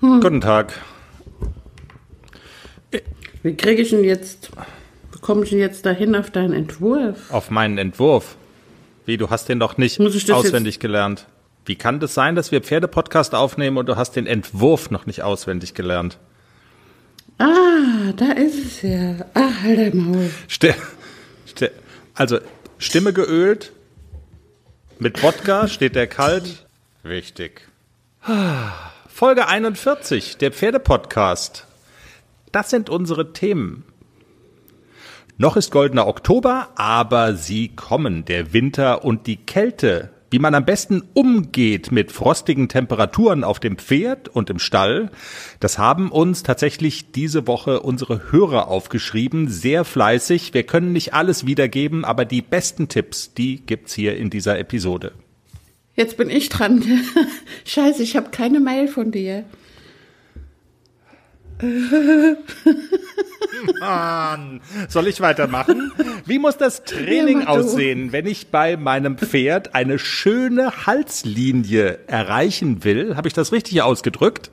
Guten Tag. Wie kriege ich ihn jetzt, wie komme ich ihn jetzt dahin auf deinen Entwurf? Auf meinen Entwurf. Wie, du hast den doch nicht auswendig gelernt. Wie kann das sein, dass wir Pferdepodcast aufnehmen und du hast den Entwurf noch nicht auswendig gelernt? Ah, da ist es ja. Ach, halt dein Maul. Sti Sti also, Stimme geölt, mit Wodka steht der kalt. Wichtig. Folge 41, der Pferdepodcast. Das sind unsere Themen. Noch ist goldener Oktober, aber sie kommen, der Winter und die Kälte. Wie man am besten umgeht mit frostigen Temperaturen auf dem Pferd und im Stall, das haben uns tatsächlich diese Woche unsere Hörer aufgeschrieben, sehr fleißig. Wir können nicht alles wiedergeben, aber die besten Tipps, die gibt's hier in dieser Episode. Jetzt bin ich dran. Scheiße, ich habe keine Mail von dir. Mann, soll ich weitermachen? Wie muss das Training Ja, aussehen, wenn ich bei meinem Pferd eine schöne Halslinie erreichen will? Habe ich das richtig ausgedrückt?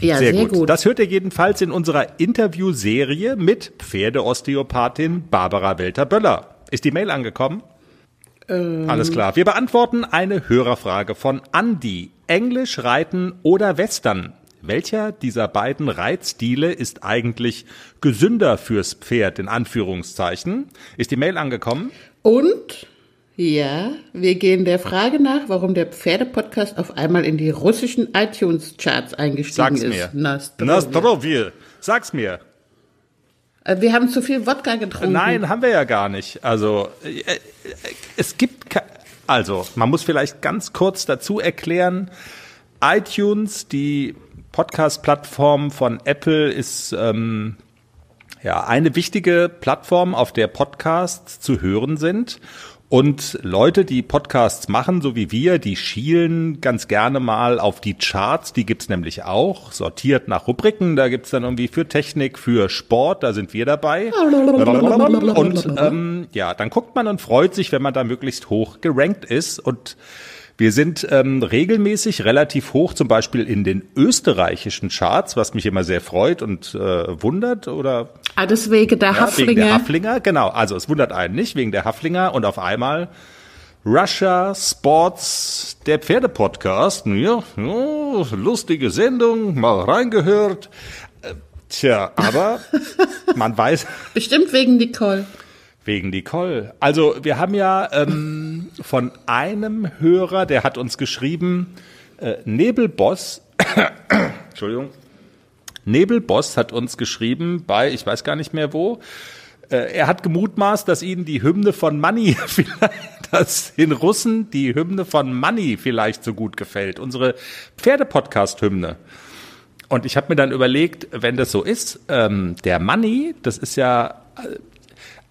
Ja, sehr, gut. Das hört ihr jedenfalls in unserer Interviewserie mit Pferdeosteopathin Barbara Welter-Böller. Ist die Mail angekommen? Ähm. Alles klar. Wir beantworten eine Hörerfrage von Andy. Englisch, Reiten oder Western? Welcher dieser beiden Reitstile ist eigentlich gesünder fürs Pferd, in Anführungszeichen? Ist die Mail angekommen? Und ja, wir gehen der Frage nach, warum der Pferdepodcast auf einmal in die russischen iTunes-Charts eingestiegen Sag's ist. mir. Nastrovje. Sag's mir. Äh, Wir haben zu viel Wodka getrunken. Nein, haben wir ja gar nicht. Also äh, äh, es gibt also man muss vielleicht ganz kurz dazu erklären, iTunes, die Podcast-Plattform von Apple, ist ähm, ja eine wichtige Plattform, auf der Podcasts zu hören sind. Und Leute, die Podcasts machen, so wie wir, die schielen ganz gerne mal auf die Charts, die gibt's nämlich auch, sortiert nach Rubriken. Da gibt's dann irgendwie für Technik, für Sport, da sind wir dabei. Und ähm, ja, dann guckt man und freut sich, wenn man da möglichst hoch gerankt ist. Und wir sind ähm, regelmäßig relativ hoch, zum Beispiel in den österreichischen Charts, was mich immer sehr freut und äh, wundert. Oder Ah, das wegen der ja, wegen der Haflinger. Haflinger, genau. Also es wundert einen nicht, wegen der Haflinger und auf einmal Russia Sports, der Pferdepodcast. Ja, ja, lustige Sendung, mal reingehört. Äh, Tja, aber man weiß, Bestimmt wegen Nicole. Wegen Nicole. Also wir haben ja ähm, von einem Hörer, der hat uns geschrieben, äh, Nebelboss, Entschuldigung, Nebelboss hat uns geschrieben bei, ich weiß gar nicht mehr wo, äh, er hat gemutmaßt, dass ihnen die Hymne von Money vielleicht, dass den Russen die Hymne von Money vielleicht so gut gefällt. Unsere Pferdepodcast-Hymne. Und ich habe mir dann überlegt, wenn das so ist, ähm, der Money, das ist ja, äh,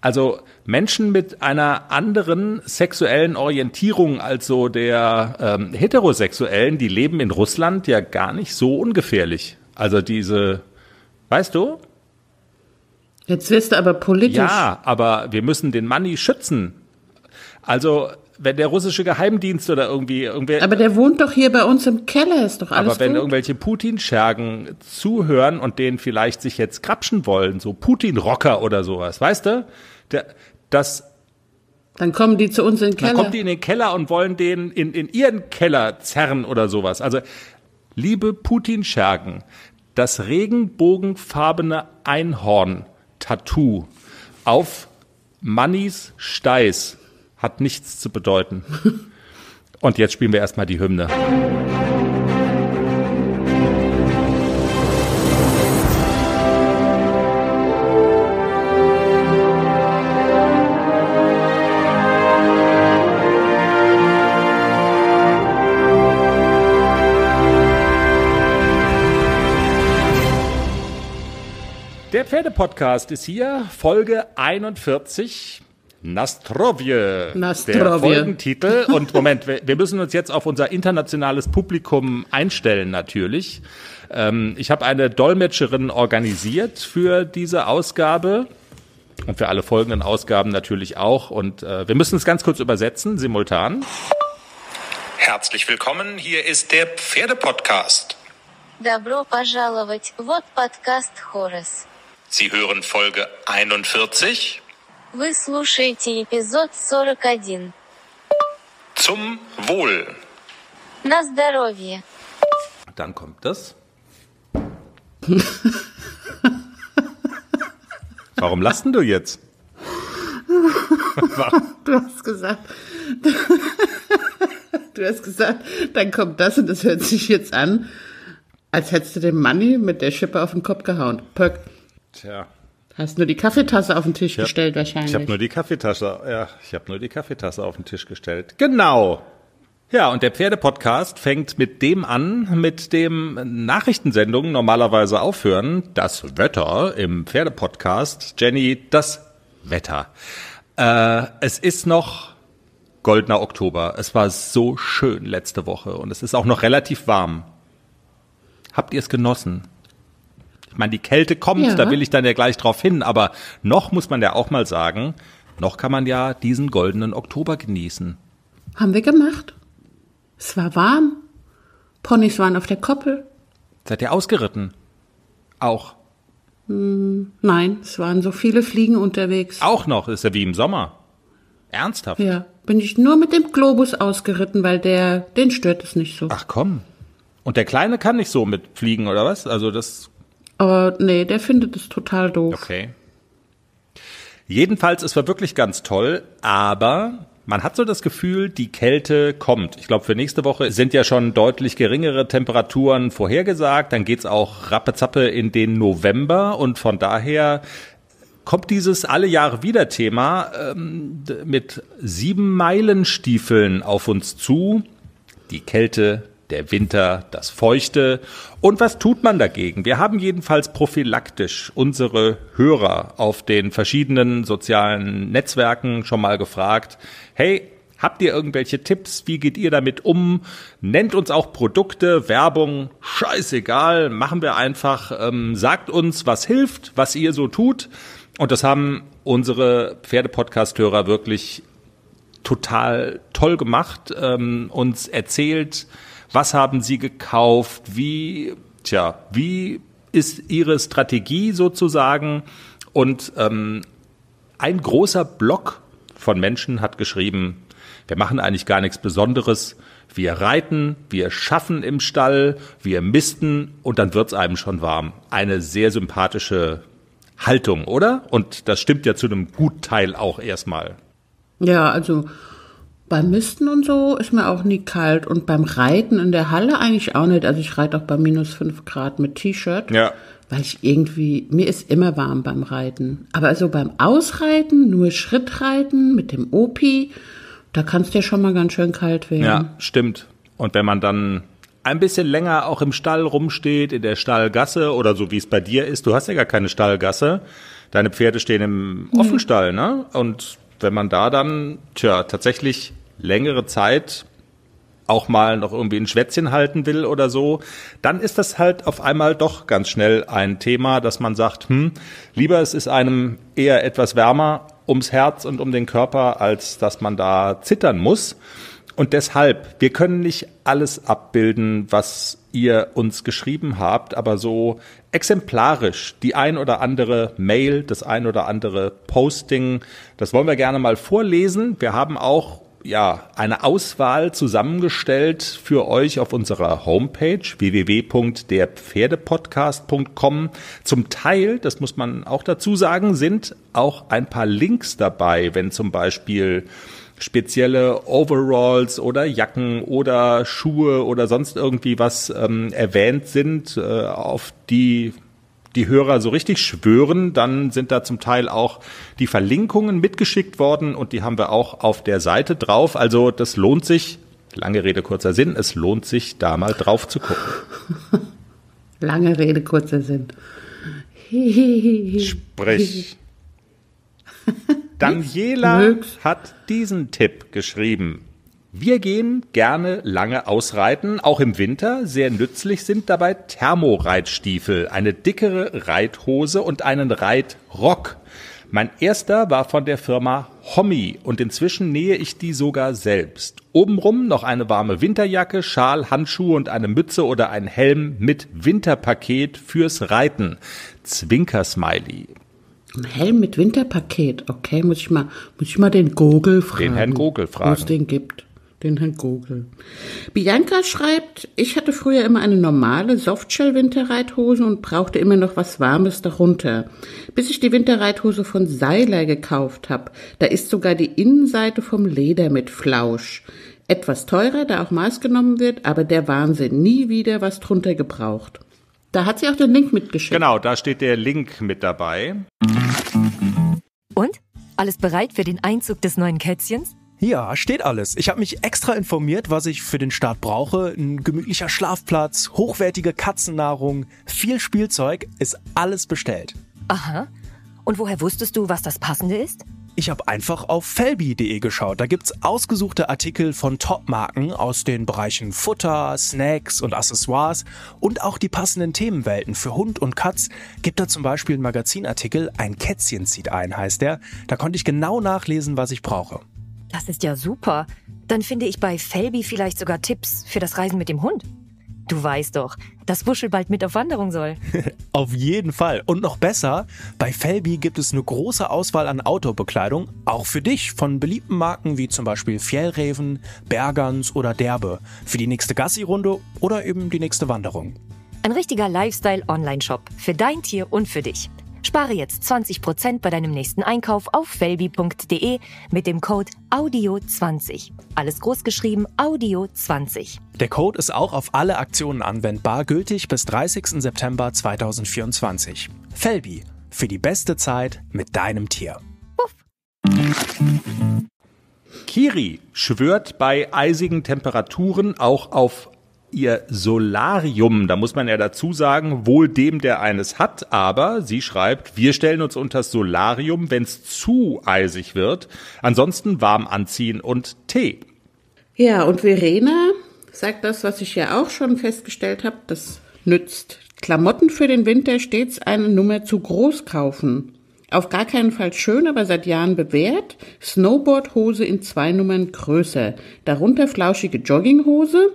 also Menschen mit einer anderen sexuellen Orientierung als so der ähm, heterosexuellen, die leben in Russland ja gar nicht so ungefährlich. Also diese, weißt du? Jetzt wirst du aber politisch. Ja, aber wir müssen den Money schützen. Also wenn der russische Geheimdienst oder irgendwie irgendwer Aber der wohnt doch hier bei uns im Keller, ist doch alles Aber wenn gut. irgendwelche Putin-Schergen zuhören und denen vielleicht sich jetzt krapschen wollen, so Putin-Rocker oder sowas, weißt du? Der, das, Dann kommen die zu uns in den dann Keller. kommt die in den Keller und wollen den in, in ihren Keller zerren oder sowas. Also, liebe Putin-Schergen, das regenbogenfarbene Einhorn-Tattoo auf Mannys Steiß hat nichts zu bedeuten. Und jetzt spielen wir erstmal die Hymne. Der Pferdepodcast ist hier, Folge 41. Nastrovje. Nastrovje. Der Folgentitel. Und Moment, wir, wir müssen uns jetzt auf unser internationales Publikum einstellen, natürlich. Ähm, ich habe eine Dolmetscherin organisiert für diese Ausgabe. Und für alle folgenden Ausgaben natürlich auch. Und äh, wir müssen es ganz kurz übersetzen, simultan. Herzlich willkommen, hier ist der Pferdepodcast. Добро пожаловать, вот подкаст Хорес. Sie hören Folge 41 Вы слушаете эпизод 41. zum Wohl. На здоровье. Dann kommt das. Warum lachst denn du jetzt? Du hast gesagt, du hast gesagt, dann kommt das und das hört sich jetzt an, als hättest du dem Manni mit der Schippe auf den Kopf gehauen. Pöck. Tja, Hast nur die Kaffeetasse auf den Tisch hab- gestellt wahrscheinlich. Ich habe nur die Kaffeetasse, ja, ich habe nur die Kaffeetasse auf den Tisch gestellt. Genau. Ja, und der Pferdepodcast fängt mit dem an, mit dem Nachrichtensendungen normalerweise aufhören. Das Wetter im Pferdepodcast. Jenny, das Wetter. Äh, es ist noch goldener Oktober. Es war so schön letzte Woche und es ist auch noch relativ warm. Habt ihr es genossen? Ich meine, die Kälte kommt, Ja. da will ich dann ja gleich drauf hin, aber noch muss man ja auch mal sagen, noch kann man ja diesen goldenen Oktober genießen. Haben wir gemacht. Es war warm. Ponys waren auf der Koppel. Seid ihr ausgeritten? Auch. Nein, es waren so viele Fliegen unterwegs. Auch noch, ist ja wie im Sommer. Ernsthaft? Ja, bin ich nur mit dem Globus ausgeritten, weil der, den stört es nicht so. Ach komm. Und der Kleine kann nicht so mit fliegen, oder was? Also das, Aber nee, der findet es total doof. okay. Jedenfalls, es war wirklich ganz toll, aber man hat so das Gefühl, die Kälte kommt. Ich glaube, für nächste Woche sind ja schon deutlich geringere Temperaturen vorhergesagt. Dann geht's auch rappezappe in den November und von daher kommt dieses alle Jahre wieder Thema ähm, mit sieben Meilenstiefeln auf uns zu. Die Kälte, der Winter, das Feuchte. Und was tut man dagegen? Wir haben jedenfalls prophylaktisch unsere Hörer auf den verschiedenen sozialen Netzwerken schon mal gefragt, hey, habt ihr irgendwelche Tipps? Wie geht ihr damit um? Nennt uns auch Produkte, Werbung, scheißegal, machen wir einfach. Ähm, sagt uns, was hilft, was ihr so tut. Und das haben unsere Pferdepodcast-Hörer wirklich total toll gemacht, ähm, uns erzählt, was haben sie gekauft, wie, tja, wie ist ihre Strategie sozusagen und ähm, ein großer Block von Menschen hat geschrieben, wir machen eigentlich gar nichts Besonderes. Wir reiten, wir schaffen im Stall, wir misten und dann wird's einem schon warm. Eine sehr sympathische Haltung, oder? Und das stimmt ja zu einem Gutteil auch erstmal. Ja, also beim Misten und so ist mir auch nie kalt und beim Reiten in der Halle eigentlich auch nicht. Also ich reite auch bei minus fünf Grad mit T-Shirt. Ja. Weil ich irgendwie, mir ist immer warm beim Reiten. Aber also beim Ausreiten, nur Schrittreiten mit dem Opi, da kann es dir schon mal ganz schön kalt werden. Ja, stimmt. Und wenn man dann ein bisschen länger auch im Stall rumsteht, in der Stallgasse oder so wie es bei dir ist, du hast ja gar keine Stallgasse, deine Pferde stehen im Offenstall, ne? Und wenn man da dann, tja, tatsächlich längere Zeit auch mal noch irgendwie ein Schwätzchen halten will oder so, dann ist das halt auf einmal doch ganz schnell ein Thema, dass man sagt, hm, lieber es ist einem eher etwas wärmer ums Herz und um den Körper, als dass man da zittern muss. Und deshalb, wir können nicht alles abbilden, was ihr uns geschrieben habt, aber so exemplarisch die ein oder andere Mail, das ein oder andere Posting, das wollen wir gerne mal vorlesen. Wir haben auch ja, eine Auswahl zusammengestellt für euch auf unserer Homepage www.derpferdepodcast.com. Zum Teil, das muss man auch dazu sagen, sind auch ein paar Links dabei, wenn zum Beispiel spezielle Overalls oder Jacken oder Schuhe oder sonst irgendwie was ähm, erwähnt sind, äh, auf die die Hörer so richtig schwören, dann sind da zum Teil auch die Verlinkungen mitgeschickt worden und die haben wir auch auf der Seite drauf. Also das lohnt sich, lange Rede, kurzer Sinn, es lohnt sich, da mal drauf zu gucken. Lange Rede, kurzer Sinn. Sprich. Daniela Nix. hat diesen Tipp geschrieben. Wir gehen gerne lange ausreiten, auch im Winter. Sehr nützlich sind dabei Thermoreitstiefel, eine dickere Reithose und einen Reitrock. Mein erster war von der Firma Hommi und inzwischen nähe ich die sogar selbst. Obenrum noch eine warme Winterjacke, Schal, Handschuhe und eine Mütze oder ein Helm mit Winterpaket fürs Reiten. Zwinker-Smiley. Ein Helm mit Winterpaket. Okay, muss ich mal, muss ich mal den Gogel fragen. Den Herrn Gogel fragen. Wo es den gibt. Den Herrn Gogel. Bianca schreibt, ich hatte früher immer eine normale Softshell-Winterreithose und brauchte immer noch was Warmes darunter. Bis ich die Winterreithose von Seiler gekauft habe. Da ist sogar die Innenseite vom Leder mit Flausch. Etwas teurer, da auch Maß genommen wird, aber der Wahnsinn. Nie wieder was drunter gebraucht. Da hat sie auch den Link mitgeschickt. Genau, da steht der Link mit dabei. Und? Alles bereit für den Einzug des neuen Kätzchens? Ja, steht alles. Ich habe mich extra informiert, was ich für den Start brauche. Ein gemütlicher Schlafplatz, hochwertige Katzennahrung, viel Spielzeug, ist alles bestellt. Aha. Und woher wusstest du, was das Passende ist? Ich habe einfach auf felbi.de geschaut. Da gibt's ausgesuchte Artikel von Top-Marken aus den Bereichen Futter, Snacks und Accessoires und auch die passenden Themenwelten für Hund und Katz. Gibt da zum Beispiel einen Magazinartikel, ein Kätzchen zieht ein, heißt der. Da konnte ich genau nachlesen, was ich brauche. Das ist ja super. Dann finde ich bei Felbi vielleicht sogar Tipps für das Reisen mit dem Hund. Du weißt doch, dass Wuschel bald mit auf Wanderung soll. Auf jeden Fall. Und noch besser, bei Felbi gibt es eine große Auswahl an Outdoor-Bekleidung, auch für dich, von beliebten Marken wie zum Beispiel Fjellreven, Bergans oder Derbe, für die nächste Gassi-Runde oder eben die nächste Wanderung. Ein richtiger Lifestyle-Online-Shop für dein Tier und für dich. Spare jetzt 20% bei deinem nächsten Einkauf auf felbi.de mit dem Code AUDIO20. Alles groß geschrieben AUDIO20. Der Code ist auch auf alle Aktionen anwendbar, gültig bis 30. September 2024. Felbi, für die beste Zeit mit deinem Tier. Kiri schwört bei eisigen Temperaturen auch auf ihr Solarium. Da muss man ja dazu sagen, wohl dem, der eines hat, aber sie schreibt, wir stellen uns unter das Solarium, wenn es zu eisig wird. Ansonsten warm anziehen und Tee. Ja, und Verena sagt das, was ich ja auch schon festgestellt habe, das nützt. Klamotten für den Winter stets eine Nummer zu groß kaufen. Auf gar keinen Fall schön, aber seit Jahren bewährt. Snowboardhose in zwei Nummern größer. Darunter flauschige Jogginghose.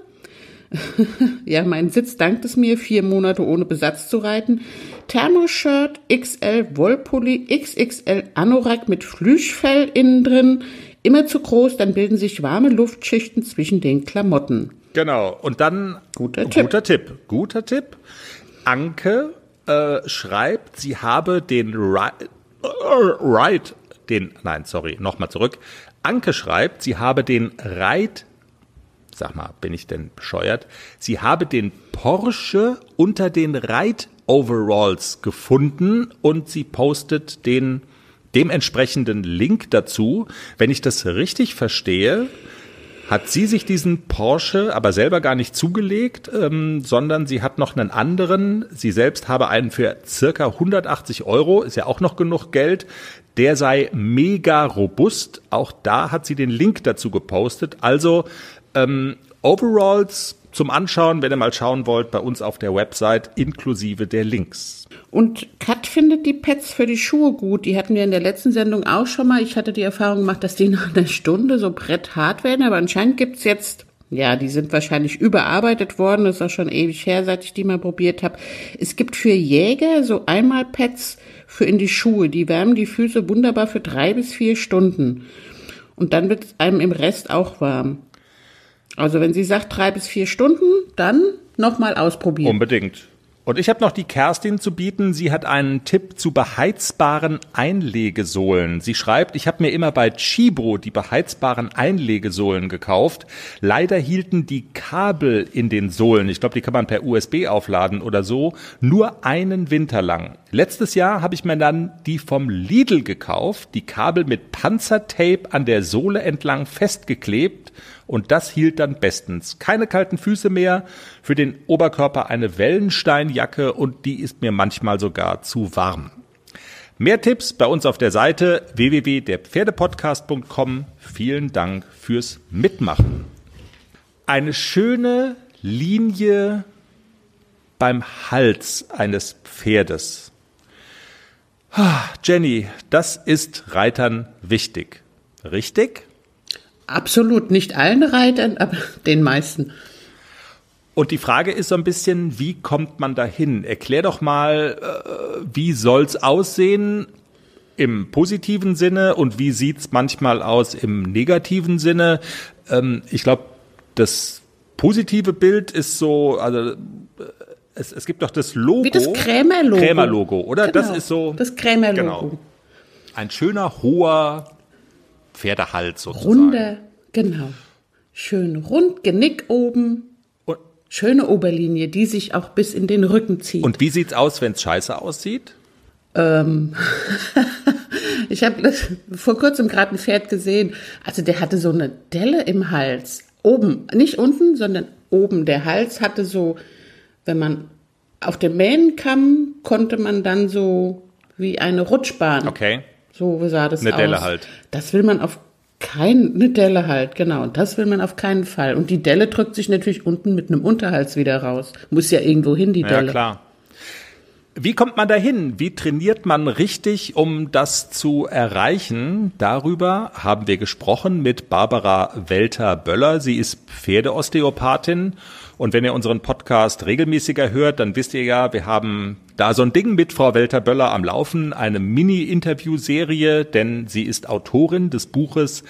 ja, mein Sitz dankt es mir, vier Monate ohne Besatz zu reiten. Thermoshirt XL Wollpulli, XXL Anorak mit Flüschfell innen drin. Immer zu groß, dann bilden sich warme Luftschichten zwischen den Klamotten. Genau. Und dann Guter Tipp. Guter Tipp. Guter Tipp. Anke äh, schreibt, sie habe den äh, Ride, den, nein, sorry, nochmal zurück. Anke schreibt, sie habe den Reit, sag mal, bin ich denn bescheuert? Sie habe den Porsche unter den Reit-Overalls gefunden und sie postet den dementsprechenden Link dazu. Wenn ich das richtig verstehe, hat sie sich diesen Porsche aber selber gar nicht zugelegt, ähm, sondern sie hat noch einen anderen. Sie selbst habe einen für circa 180 Euro, ist ja auch noch genug Geld. Der sei mega robust. Auch da hat sie den Link dazu gepostet. Also ähm, Overalls zum Anschauen, wenn ihr mal schauen wollt, bei uns auf der Website inklusive der Links. Und Kat findet die Pads für die Schuhe gut. Die hatten wir in der letzten Sendung auch schon mal. Ich hatte die Erfahrung gemacht, dass die nach einer Stunde so bretthart werden. Aber anscheinend gibt's jetzt, ja, die sind wahrscheinlich überarbeitet worden. Das ist auch schon ewig her, seit ich die mal probiert habe. Es gibt für Jäger so einmal Pads für in die Schuhe. Die wärmen die Füße wunderbar für drei bis vier Stunden. Und dann wird einem im Rest auch warm. Also wenn sie sagt drei bis vier Stunden, dann nochmal ausprobieren. Unbedingt. Und ich habe noch die Kerstin zu bieten. Sie hat einen Tipp zu beheizbaren Einlegesohlen. Sie schreibt, ich habe mir immer bei Chibo die beheizbaren Einlegesohlen gekauft. Leider hielten die Kabel in den Sohlen, ich glaube, die kann man per USB aufladen oder so, nur einen Winter lang. Letztes Jahr habe ich mir dann die vom Lidl gekauft, die Kabel mit Panzertape an der Sohle entlang festgeklebt und das hielt dann bestens. Keine kalten Füße mehr, für den Oberkörper eine Wellensteinjacke und die ist mir manchmal sogar zu warm. Mehr Tipps bei uns auf der Seite www.derpferdepodcast.com. Vielen Dank fürs Mitmachen. Eine schöne Linie beim Hals eines Pferdes. Jenny, das ist Reitern wichtig. Richtig? Absolut, nicht allen Reitern, aber den meisten. Und die Frage ist so ein bisschen, wie kommt man dahin? Erklär doch mal, äh, wie soll's aussehen im positiven Sinne und wie sieht's manchmal aus im negativen Sinne? Ähm, ich glaube, das positive Bild ist so, also äh, es, es gibt doch das Logo. Wie das Krämer-Logo. Krämer-Logo, oder? Genau, Das ist so. Das Krämer-Logo. Genau. Ein schöner, hoher Pferdehals sozusagen. Runder, genau. Schön rund, Genick oben. Und, Schöne Oberlinie, die sich auch bis in den Rücken zieht. und wie sieht's aus, wenn's scheiße aussieht? Ich habe vor kurzem gerade ein Pferd gesehen. Also der hatte so eine Delle im Hals. Oben, nicht unten, sondern oben. Der Hals hatte so, wenn man auf dem Mähen kam, konnte man dann so wie eine Rutschbahn. Okay. So sah das Eine aus. Delle halt. Das will man auf keinen, eine Delle halt, genau. Und das will man auf keinen Fall. Und die Delle drückt sich natürlich unten mit einem Unterhals wieder raus. Muss ja irgendwo hin, die Ja, Delle. klar. Wie kommt man dahin? Wie trainiert man richtig, um das zu erreichen? Darüber haben wir gesprochen mit Barbara Welter-Böller. Sie ist Pferdeosteopathin. Und wenn ihr unseren Podcast regelmäßiger hört, dann wisst ihr ja, wir haben da so ein Ding mit Frau Welter-Böller am Laufen, eine Mini-Interview-Serie, denn sie ist Autorin des Buches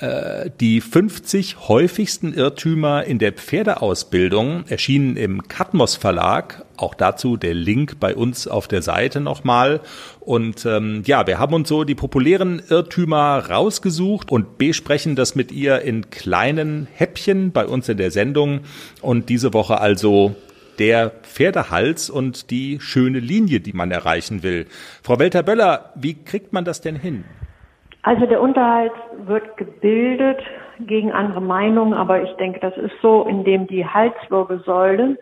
die 50 häufigsten Irrtümer in der Pferdeausbildung erschienen im Katmos Verlag. Auch dazu der Link bei uns auf der Seite nochmal. Und ähm, ja, wir haben uns so die populären Irrtümer rausgesucht und besprechen das mit ihr in kleinen Häppchen bei uns in der Sendung. Und diese Woche also der Pferdehals und die schöne Linie, die man erreichen will. Frau Welter-Böller, wie kriegt man das denn hin? Also der Unterhalt wird gebildet gegen andere Meinungen, aber ich denke, das ist so, indem die Halswirbelsäule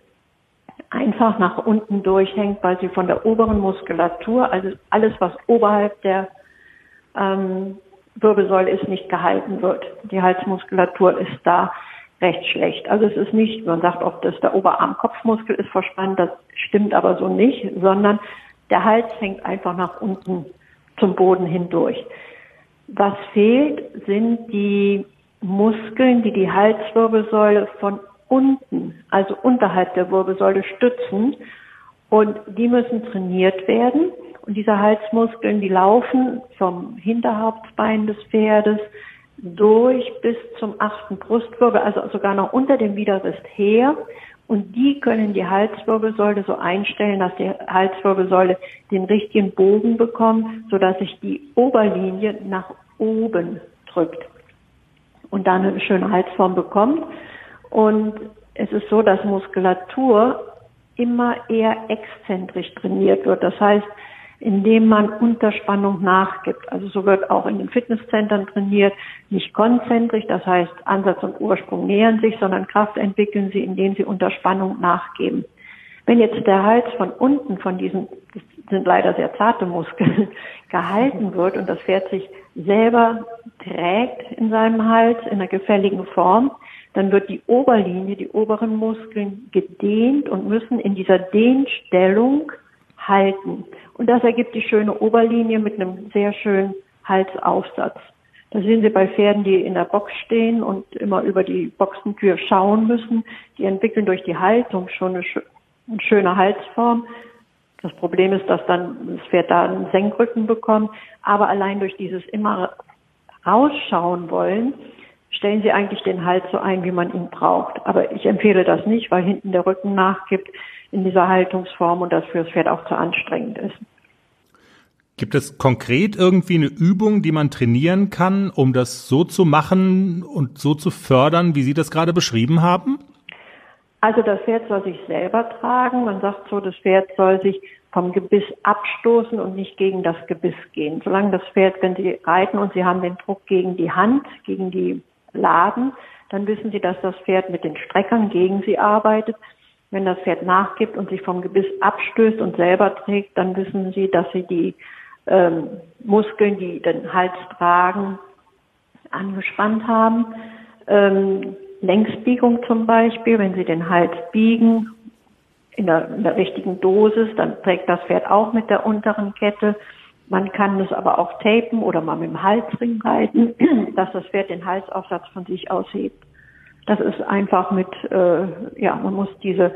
einfach nach unten durchhängt, weil sie von der oberen Muskulatur, also alles, was oberhalb der ähm, Wirbelsäule ist, nicht gehalten wird. Die Halsmuskulatur ist da recht schlecht. Also es ist nicht, man sagt oft, dass der Oberarm-Kopfmuskel ist verspannt, das stimmt aber so nicht, sondern der Hals hängt einfach nach unten zum Boden hindurch. Was fehlt, sind die Muskeln, die die Halswirbelsäule von unten, also unterhalb der Wirbelsäule stützen. Und die müssen trainiert werden. Und diese Halsmuskeln, die laufen vom Hinterhauptsbein des Pferdes durch bis zum achten Brustwirbel, also sogar noch unter dem Widerrist her. Und die können die Halswirbelsäule so einstellen, dass die Halswirbelsäule den richtigen Bogen bekommt, sodass sich die Oberlinie nach oben drückt und dann eine schöne Halsform bekommt. Und es ist so, dass Muskulatur immer eher exzentrisch trainiert wird. Das heißt, indem man Unterspannung nachgibt. Also so wird auch in den Fitnesszentren trainiert, nicht konzentrisch, das heißt Ansatz und Ursprung nähern sich, sondern Kraft entwickeln sie, indem sie Unterspannung nachgeben. Wenn jetzt der Hals von unten von diesen, das sind leider sehr zarte Muskeln, gehalten wird und das Pferd sich selber trägt in seinem Hals in einer gefälligen Form, dann wird die Oberlinie, die oberen Muskeln gedehnt und müssen in dieser Dehnstellung halten. Und das ergibt die schöne Oberlinie mit einem sehr schönen Halsaufsatz. Das sehen Sie bei Pferden, die in der Box stehen und immer über die Boxentür schauen müssen. Die entwickeln durch die Haltung schon eine, eine schöne Halsform. Das Problem ist, dass dann das Pferd da einen Senkrücken bekommt. Aber allein durch dieses immer rausschauen wollen, stellen Sie eigentlich den Hals so ein, wie man ihn braucht. Aber ich empfehle das nicht, weil hinten der Rücken nachgibt in dieser Haltungsform und das für das Pferd auch zu anstrengend ist. Gibt es konkret irgendwie eine Übung, die man trainieren kann, um das so zu machen und so zu fördern, wie Sie das gerade beschrieben haben? Also das Pferd soll sich selber tragen. Man sagt so, das Pferd soll sich vom Gebiss abstoßen und nicht gegen das Gebiss gehen. Solange das Pferd, wenn Sie reiten und Sie haben den Druck gegen die Hand, gegen die Laden, dann wissen Sie, dass das Pferd mit den Streckern gegen Sie arbeitet. Wenn das Pferd nachgibt und sich vom Gebiss abstößt und selber trägt, dann wissen Sie, dass Sie die ähm, Muskeln, die den Hals tragen, angespannt haben. Ähm, Längsbiegung zum Beispiel, wenn Sie den Hals biegen, in der, in der richtigen Dosis, dann trägt das Pferd auch mit der unteren Kette. Man kann es aber auch tapen oder mal mit dem Halsring reiten, dass das Pferd den Halsaufsatz von sich aushebt. Das ist einfach mit, äh, ja, man muss diese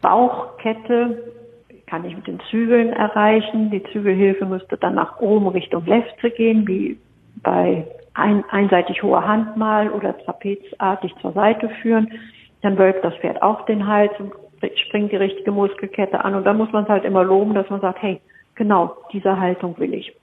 Bauchkette, kann ich mit den Zügeln erreichen. Die Zügelhilfe müsste dann nach oben Richtung Leftre gehen, wie bei ein, einseitig hoher Hand mal oder trapezartig zur Seite führen. Dann wölbt das Pferd auch den Hals und springt die richtige Muskelkette an. Und dann muss man es halt immer loben, dass man sagt, hey, genau, diese Haltung will ich.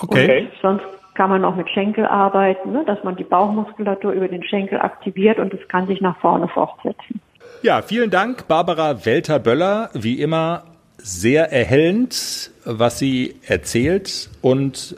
Okay. Und sonst kann man auch mit Schenkel arbeiten, ne, dass man die Bauchmuskulatur über den Schenkel aktiviert und es kann sich nach vorne fortsetzen. Ja, vielen Dank, Barbara Welter-Böller. Wie immer sehr erhellend, was sie erzählt und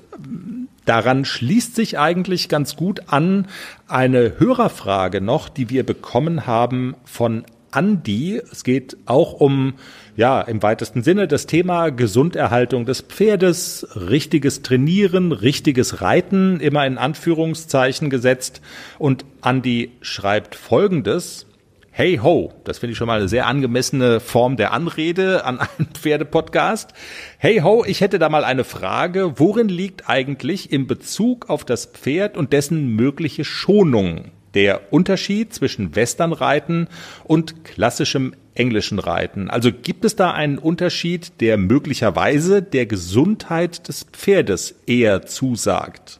daran schließt sich eigentlich ganz gut an eine Hörerfrage noch, die wir bekommen haben von Andi. Es geht auch um, ja, im weitesten Sinne das Thema Gesunderhaltung des Pferdes, richtiges Trainieren, richtiges Reiten, immer in Anführungszeichen gesetzt. Und Andi schreibt Folgendes. Hey ho, das finde ich schon mal eine sehr angemessene Form der Anrede an einen Pferdepodcast. Hey ho, ich hätte da mal eine Frage. Worin liegt eigentlich in Bezug auf das Pferd und dessen mögliche Schonung der Unterschied zwischen Westernreiten und klassischem englischen Reiten? Also gibt es da einen Unterschied, der möglicherweise der Gesundheit des Pferdes eher zusagt?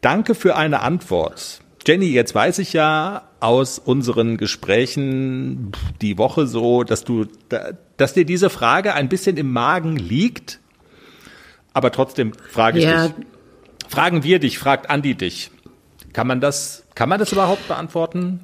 Danke für eine Antwort. Jenny, jetzt weiß ich ja aus unseren Gesprächen die Woche so, dass du, dass dir diese Frage ein bisschen im Magen liegt. Aber trotzdem frage ich Ja. dich. Fragen wir dich, fragt Andi dich. Kann man das, kann man das überhaupt beantworten?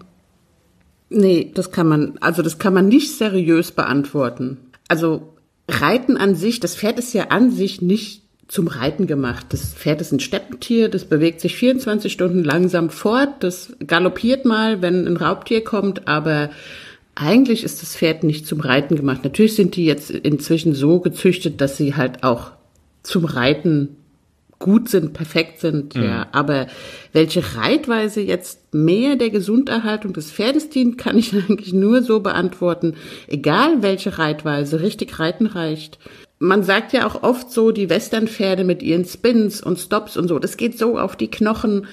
Nee, das kann man, also das kann man nicht seriös beantworten. Also Reiten an sich, das Pferd ist ja an sich nicht zum Reiten gemacht. Das Pferd ist ein Steppentier, das bewegt sich 24 Stunden langsam fort, das galoppiert mal, wenn ein Raubtier kommt, aber eigentlich ist das Pferd nicht zum Reiten gemacht. Natürlich sind die jetzt inzwischen so gezüchtet, dass sie halt auch zum Reiten gut sind, perfekt sind, ja. Aber welche Reitweise jetzt mehr der Gesunderhaltung des Pferdes dient, kann ich eigentlich nur so beantworten. Egal welche Reitweise, richtig reiten reicht. Man sagt ja auch oft so, die Westernpferde mit ihren Spins und Stops und so, das geht so auf die Knochen.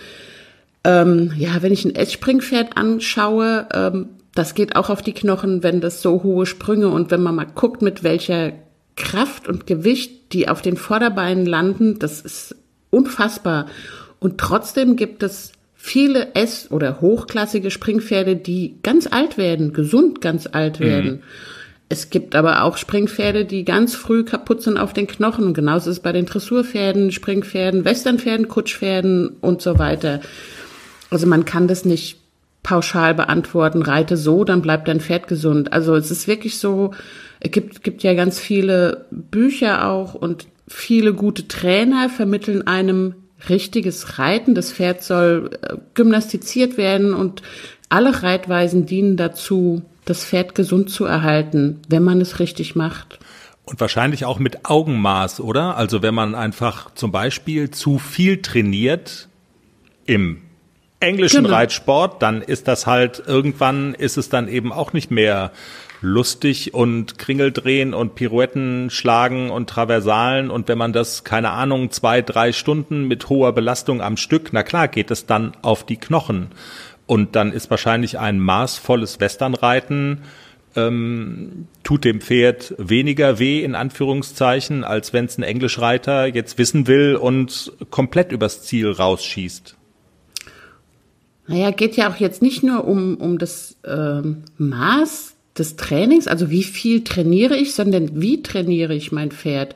Ähm, ja, wenn ich ein Essspringpferd anschaue, ähm, das geht auch auf die Knochen, wenn das so hohe Sprünge und wenn man mal guckt, mit welcher Kraft und Gewicht die auf den Vorderbeinen landen, das ist unfassbar. Und trotzdem gibt es viele S- oder hochklassige Springpferde, die ganz alt werden, gesund ganz alt werden. Es gibt aber auch Springpferde, die ganz früh kaputt sind auf den Knochen. Genauso ist es bei den Dressurpferden, Springpferden, Westernpferden, Kutschpferden und so weiter. Also man kann das nicht pauschal beantworten, reite so, dann bleibt dein Pferd gesund. Also es ist wirklich so, es gibt, gibt ja ganz viele Bücher auch und viele gute Trainer vermitteln einem richtiges Reiten. Das Pferd soll äh, gymnastiziert werden und alle Reitweisen dienen dazu, das Pferd gesund zu erhalten, wenn man es richtig macht. Und wahrscheinlich auch mit Augenmaß, oder? Also wenn man einfach zum Beispiel zu viel trainiert im englischen Genau. Reitsport, dann ist das halt, irgendwann ist es dann eben auch nicht mehr lustig und Kringeldrehen und Pirouetten schlagen und Traversalen und wenn man das, keine Ahnung, zwei, drei Stunden mit hoher Belastung am Stück, na klar, geht es dann auf die Knochen. Und dann ist wahrscheinlich ein maßvolles Westernreiten ähm, tut dem Pferd weniger weh, in Anführungszeichen, als wenn es ein Englischreiter jetzt wissen will und komplett übers Ziel rausschießt. Naja, geht ja auch jetzt nicht nur um, um das ähm, Maß des Trainings, also wie viel trainiere ich, sondern wie trainiere ich mein Pferd.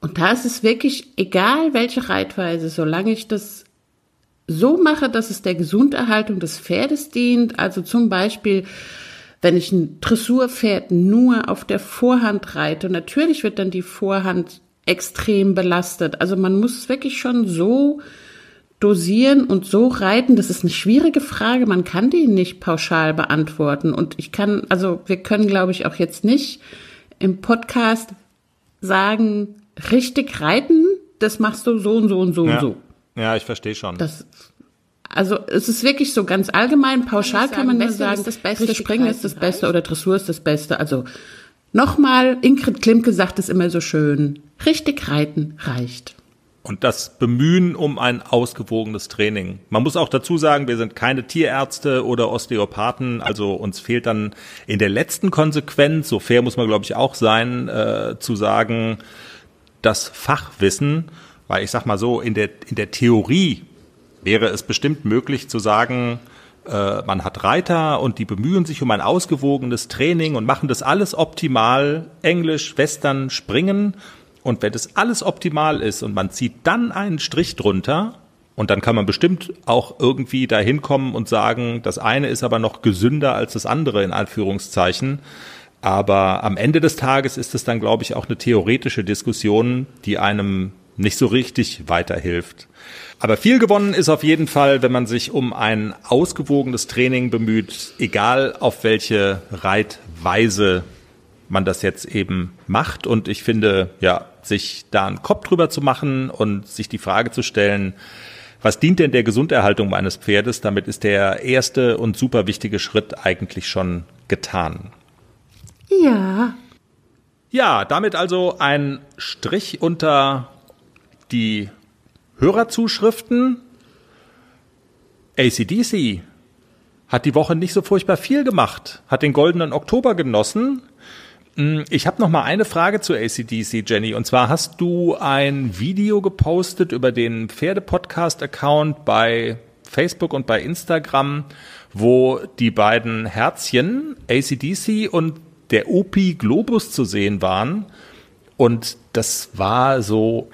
Und da ist es wirklich egal, welche Reitweise, solange ich das so mache, dass es der Gesunderhaltung des Pferdes dient, also zum Beispiel, wenn ich ein Dressurpferd nur auf der Vorhand reite, natürlich wird dann die Vorhand extrem belastet. Also man muss es wirklich schon so dosieren und so reiten, das ist eine schwierige Frage. Man kann die nicht pauschal beantworten. Und ich kann, also wir können, glaube ich, auch jetzt nicht im Podcast sagen, richtig reiten, das machst du so und so und so und so. Ja ich verstehe schon. Das, Also es ist wirklich so ganz allgemein, pauschal kann, man nur sagen, das Beste, Springen ist das Beste oder Dressur ist das Beste. Also nochmal, Ingrid Klimke sagt es immer so schön, richtig reiten reicht. Und das Bemühen um ein ausgewogenes Training. Man muss auch dazu sagen, wir sind keine Tierärzte oder Osteopathen, also uns fehlt dann in der letzten Konsequenz, so fair muss man glaube ich auch sein, äh, zu sagen, das Fachwissen, weil ich sag mal so, in der, in der Theorie wäre es bestimmt möglich zu sagen, äh, man hat Reiter und die bemühen sich um ein ausgewogenes Training und machen das alles optimal, Englisch, Western, Springen. Und wenn das alles optimal ist und man zieht dann einen Strich drunter, und dann kann man bestimmt auch irgendwie dahin kommen und sagen, das eine ist aber noch gesünder als das andere in Anführungszeichen. Aber am Ende des Tages ist es dann, glaube ich, auch eine theoretische Diskussion, die einem nicht so richtig weiterhilft. Aber viel gewonnen ist auf jeden Fall, wenn man sich um ein ausgewogenes Training bemüht, egal auf welche Reitweise man das jetzt eben macht. Und ich finde, ja, sich da einen Kopf drüber zu machen und sich die Frage zu stellen, was dient denn der Gesunderhaltung meines Pferdes? Damit ist der erste und super wichtige Schritt eigentlich schon getan. Ja. Ja, damit also ein Strich unter die Hörerzuschriften. ACDC hat die Woche nicht so furchtbar viel gemacht, hat den goldenen Oktober genossen. Hm, ich habe noch mal eine Frage zu ACDC, Jenny. Und zwar hast du ein Video gepostet über den Pferde-Podcast-Account bei Facebook und bei Instagram, wo die beiden Herzchen ACDC und der Opi Globus zu sehen waren. Und das war so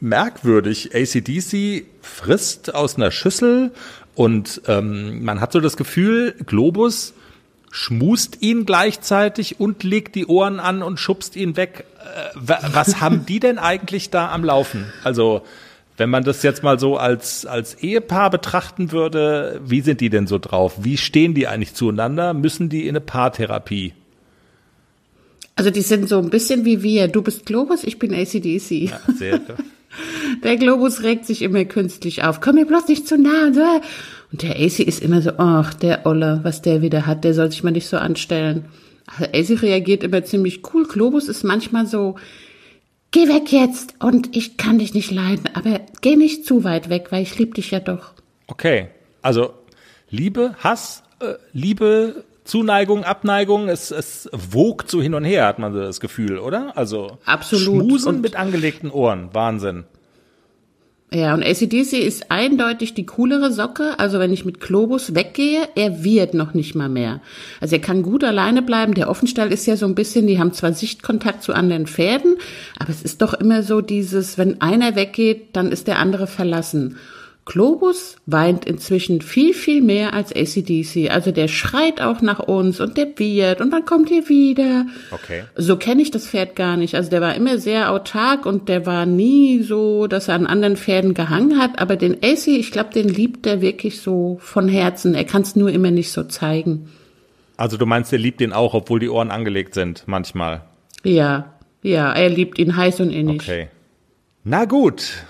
merkwürdig. ACDC frisst aus einer Schüssel und ähm, man hat so das Gefühl, Globus schmust ihn gleichzeitig und legt die Ohren an und schubst ihn weg. Äh, was haben die denn eigentlich da am Laufen? Also, wenn man das jetzt mal so als, als Ehepaar betrachten würde, wie sind die denn so drauf? Wie stehen die eigentlich zueinander? Müssen die in eine Paartherapie? Also die sind so ein bisschen wie wir. Du bist Globus, ich bin ACDC. Ja, sehr. Der Globus regt sich immer künstlich auf. Komm mir bloß nicht zu nah. Und der AC ist immer so, ach, der Olle, was der wieder hat, der soll sich mal nicht so anstellen. Also AC reagiert immer ziemlich cool. Globus ist manchmal so, geh weg jetzt und ich kann dich nicht leiden, aber geh nicht zu weit weg, weil ich liebe dich ja doch. Okay, also Liebe, Hass, äh, Liebe, Zuneigung, Abneigung, es, es wogt so hin und her, hat man so das Gefühl, oder? Also Absolut. Schmusen und mit angelegten Ohren, Wahnsinn. Ja, und ACDC ist eindeutig die coolere Socke. Also wenn ich mit Globus weggehe, er wird noch nicht mal mehr. Also er kann gut alleine bleiben. Der Offenstall ist ja so ein bisschen, die haben zwar Sichtkontakt zu anderen Pferden, aber es ist doch immer so dieses, wenn einer weggeht, dann ist der andere verlassen. Globus weint inzwischen viel, viel mehr als ACDC. Also der schreit auch nach uns und der wird und dann kommt er wieder. Okay. So kenne ich das Pferd gar nicht. Also der war immer sehr autark und der war nie so, dass er an anderen Pferden gehangen hat. Aber den AC, ich glaube, den liebt er wirklich so von Herzen. Er kann es nur immer nicht so zeigen. Also du meinst, er liebt ihn auch, obwohl die Ohren angelegt sind, manchmal. Ja, ja, er liebt ihn heiß und innig. Okay. Na gut,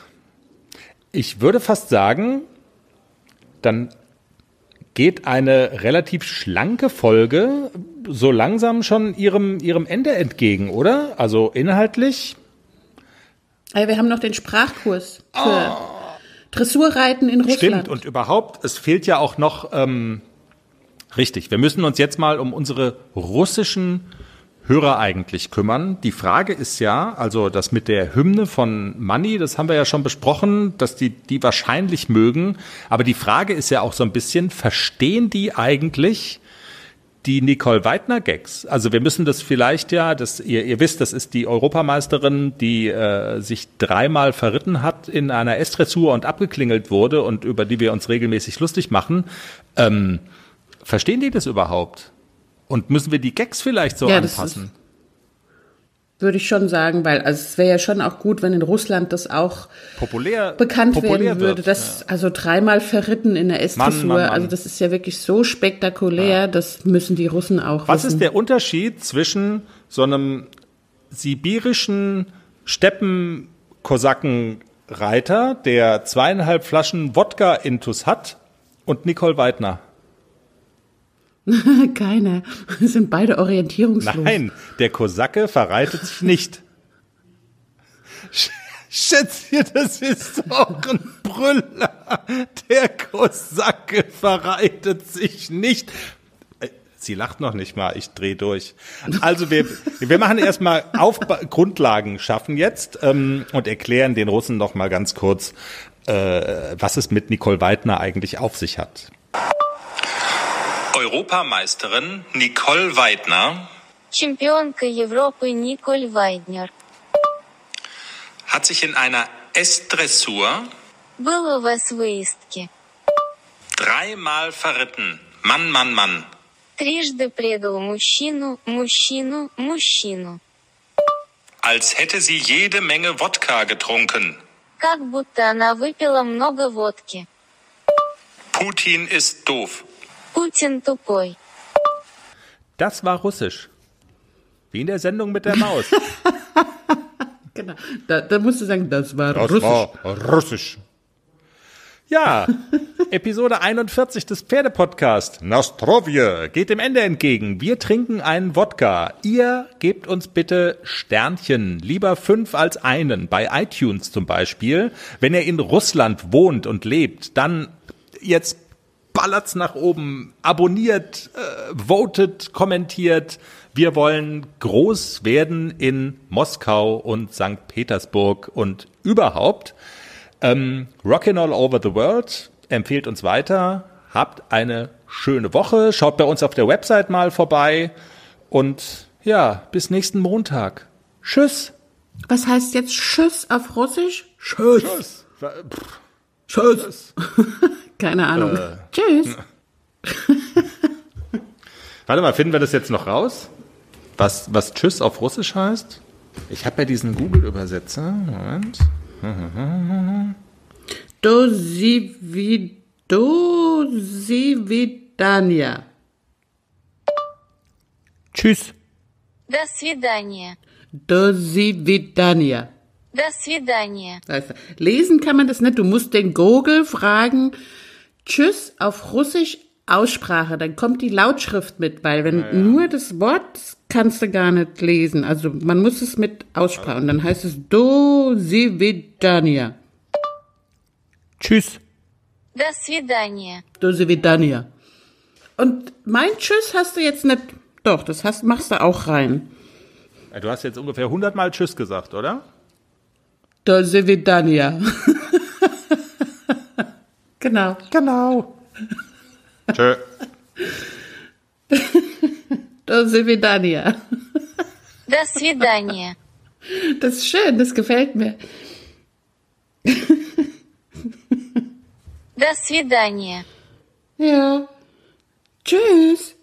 ich würde fast sagen, dann geht eine relativ schlanke Folge so langsam schon ihrem, ihrem Ende entgegen, oder? Also inhaltlich. Also wir haben noch den Sprachkurs für oh. Dressurreiten in Russland. Stimmt, und überhaupt, es fehlt ja auch noch, ähm, richtig, wir müssen uns jetzt mal um unsere russischen Hörer eigentlich kümmern. Die Frage ist ja, also das mit der Hymne von Money, das haben wir ja schon besprochen, dass die die wahrscheinlich mögen. Aber die Frage ist ja auch so ein bisschen, verstehen die eigentlich die Nicole Weidner Gags? Also wir müssen das vielleicht ja, das, ihr, ihr wisst, das ist die Europameisterin, die äh, sich dreimal verritten hat in einer S-Dressur und abgeklingelt wurde und über die wir uns regelmäßig lustig machen. Ähm, verstehen die das überhaupt? Und müssen wir die Gags vielleicht so ja, anpassen? Würde ich schon sagen, weil also es wäre ja schon auch gut, wenn in Russland das auch populär, bekannt populär werden würde. Wird, das ja. also dreimal verritten in der S-Dressur, also das ist ja wirklich so spektakulär, ja. das müssen die Russen auch Was wissen. ist der Unterschied zwischen so einem sibirischen Steppenkosakenreiter, der zweieinhalb Flaschen Wodka intus hat Und Nicole Weidner. Keiner. Sind beide orientierungslos. Nein, der Kosake verreitet sich nicht. Sch- Schätzchen, das ist doch ein Brüller. Der Kosake verreitet sich nicht. Äh, Sie lacht noch nicht mal, ich drehe durch. Also wir, wir machen erstmal auf Grundlagen schaffen jetzt ähm, und erklären den Russen noch mal ganz kurz, äh, was es mit Nicole Weidner eigentlich auf sich hat. Europameisterin Nicole Weidner Чемпионка Европы Николь Вайднер. hat sich in einer S-Dressur Было вас выездки. dreimal verritten. Mann, Mann, Mann. Трижды предал мужчину, мужчину, мужчину. Als hätte sie jede Menge Wodka getrunken. Как будто она выпила много водки. Putin ist doof. Putin tupoi. Das war Russisch. Wie in der Sendung mit der Maus. genau. Da, da, musst du sagen, das war das Russisch. War Russisch. Ja, Episode 41 des Pferdepodcasts Nostrovje geht dem Ende entgegen. Wir trinken einen Wodka. Ihr gebt uns bitte Sternchen, lieber fünf als einen, bei iTunes zum Beispiel. Wenn ihr in Russland wohnt und lebt, dann jetzt ballert's nach oben, abonniert, äh, votet, kommentiert. Wir wollen groß werden in Moskau und St. Petersburg und überhaupt. Ähm, Rockin' All Over the World empfiehlt uns weiter. Habt eine schöne Woche. Schaut bei uns auf der Website mal vorbei. Und ja, bis nächsten Montag. Tschüss. Was heißt jetzt Tschüss auf Russisch? Tschüss. Tschüss. Tschüss. Keine Ahnung. Äh. Tschüss. Warte mal, finden wir das jetzt noch raus? Was, was Tschüss auf Russisch heißt? Ich habe ja diesen Google-Übersetzer. Moment. Do si do si vidania. Tschüss. До свидания. Do si vidania. До свидания. Weißt du, Lesen kann man das nicht. Du musst den Google fragen, Tschüss auf Russisch Aussprache. Dann kommt die Lautschrift mit, weil wenn nur das Wort das kannst du gar nicht lesen. Also man muss es mit Aussprache. Und dann heißt es Do si vidania. Tschüss. До свидания. Do si vidania. Und mein Tschüss hast du jetzt nicht. Doch, das hast, machst du auch rein. Du hast jetzt ungefähr 100 Mal Tschüss gesagt, oder? Do si vidania. genau. Genau. Tschö. Do si vidania. До свидания. Das ist schön, das gefällt mir. До свидания. Ja. Tschüss.